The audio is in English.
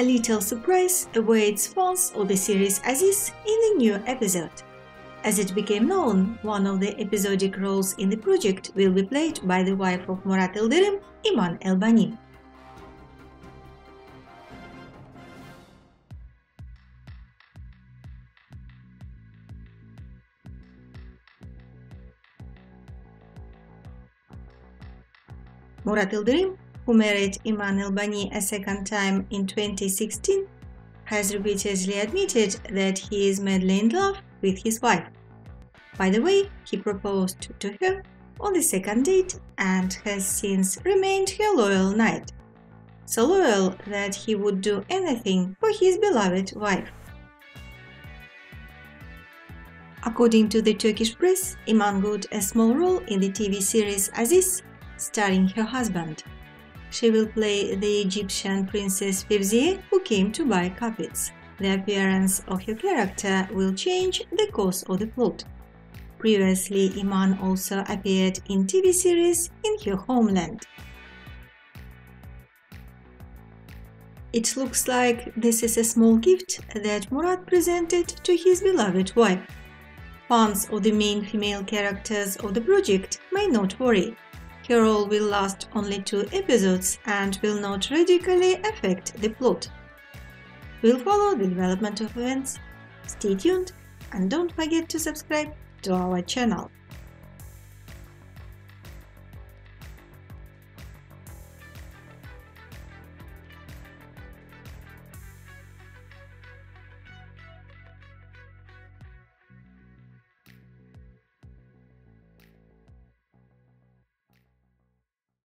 a little surprise awaits fans of the series Aziz in the new episode. As it became known, one of the episodic roles in the project will be played by the wife of Murat Yildirim, Iman Elbani. Murat Yildirim, who married Iman Elbani a second time in 2016, has repeatedly admitted that he is madly in love with his wife. By the way, he proposed to her on the second date and has since remained her loyal knight. So loyal that he would do anything for his beloved wife. According to the Turkish press, Iman got a small role in the TV series Aziz, starring her husband. She will play the Egyptian princess Fevziye who came to buy carpets. The appearance of her character will change the course of the plot. Previously, Iman also appeared in TV series in her homeland. It looks like this is a small gift that Murat presented to his beloved wife. Fans of the main female characters of the project may not worry. Her role will last only two episodes and will not radically affect the plot. We'll follow the development of events. Stay tuned and don't forget to subscribe to our channel.